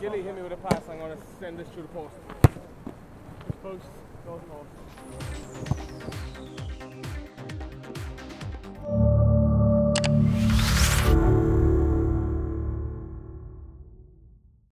Gilly hit me with a pass. I'm going to send this through the post. Post, goes post.